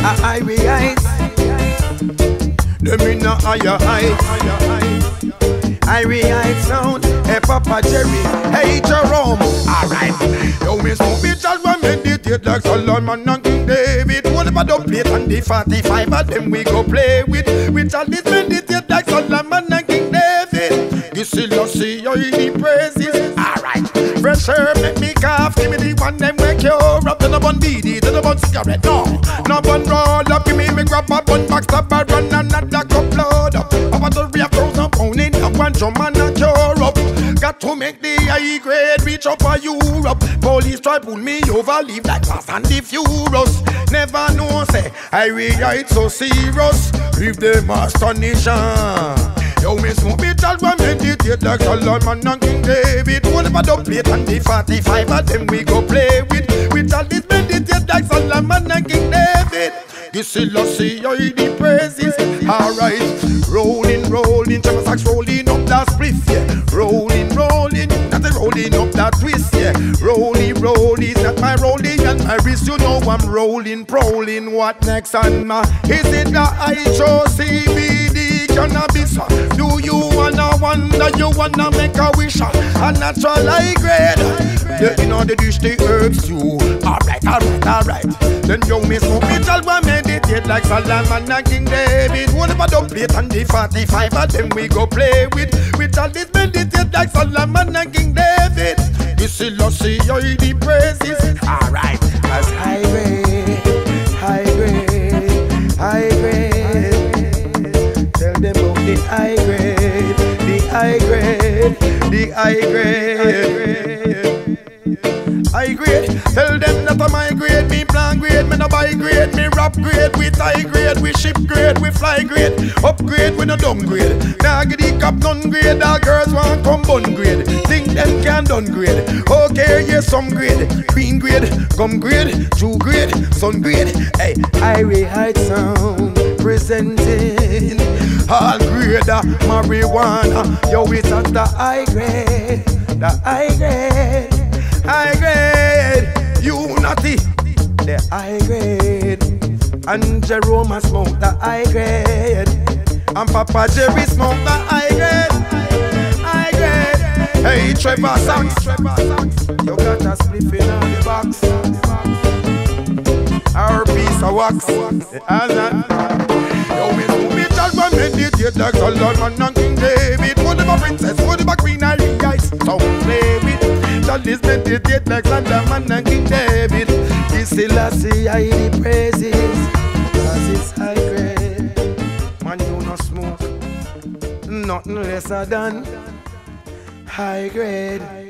a Irie Ites. Them in a higher heights. Irie Ites sound. Hey Papa Jerry, hey Jerome. Alright. Yo, me smoke me child when meditate like Solomon and King David. What if I don't play on the 45 of them we go play with? We shall this meditate like Solomon and King David. You see, you see, you the praises. Alright. Fresh air make me cough. Give me the one them wake you up. Then a bun BD, then a bun cigarette. No, no bun roll up. Give me me grab a bun box up. I run another cup load up. Up at the rear thousand pound in up one drum and a cure up. Got to make the high grade reach up for Europe. Police try pull me over, leave like fast and the furious. Never know say I react so serious. Leave them astonishing. Yo, me smoke me child when meditate like Solomon and King David. Of the plate and the 45 of them we go play with. We shall this meditate like Solomon and King David. You see, see, I the praises. Alright, rolling, rolling, Trevor Sax rolling up that spliff, yeah. Rolling, rolling, that's a rolling up that twist, yeah. Rolling, rolling, that my rolling and my wrist. You know I'm rolling, prowling. What next on my? Is it the I CBD cannabis? Do you wanna? You make a wish? A natural high grade. Yeah, you know the dish the herbs too. Alright, alright, alright. Then you me smoke me tell one meditate like Solomon and King David. One of them plate and the 45 of them we go play with. We tell this meditate like Solomon and King David. You see, you see, you the praises. Alright, as high grade, high grade, the high grade. High grade, tell them I'm high grade, me plan grade, me no buy grade, me rap grade, we high grade, we ship grade, we fly grade, upgrade, we no downgrade. Now get the cap none grade, all girls want come bun grade, think them can done grade. Okay, yes, some grade, green grade, gum grade, true grade, sun grade. Hey, Irie Ites sound presenting all grade of marijuana. Yo, it's at the high grade, the high grade high grade, unity, the high grade. And Jerome a smoke the high grade. And Papa Jerry smoke the high grade. Hey Trevor Sax, you got a spliff in the box. Our piece of wax. Meditate like Solomon and King David. Whatever princess, whatever queen I guys, so play with. Shall this meditate like Solomon and King David. This Selassie I the praises, cause it's high grade. Man, you no smoke, nothing lesser than high grade.